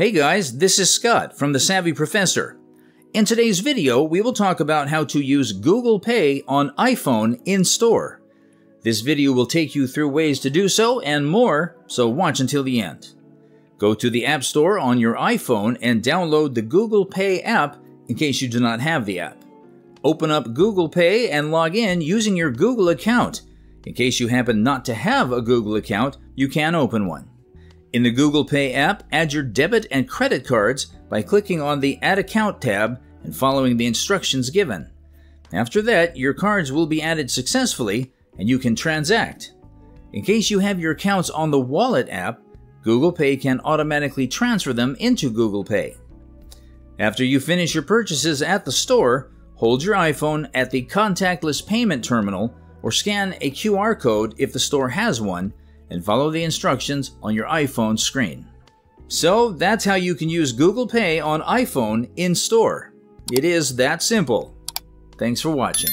Hey guys, this is Scott from The Savvy Professor. In today's video, we will talk about how to use Google Pay on iPhone in store. This video will take you through ways to do so and more, so watch until the end. Go to the App Store on your iPhone and download the Google Pay app in case you do not have the app. Open up Google Pay and log in using your Google account. In case you happen not to have a Google account, you can open one. In the Google Pay app, add your debit and credit cards by clicking on the Add Account tab and following the instructions given. After that, your cards will be added successfully and you can transact. In case you have your accounts on the Wallet app, Google Pay can automatically transfer them into Google Pay. After you finish your purchases at the store, hold your iPhone at the contactless payment terminal or scan a QR code if the store has one and follow the instructions on your iPhone screen. So that's how you can use Google Pay on iPhone in store. It is that simple. Thanks for watching.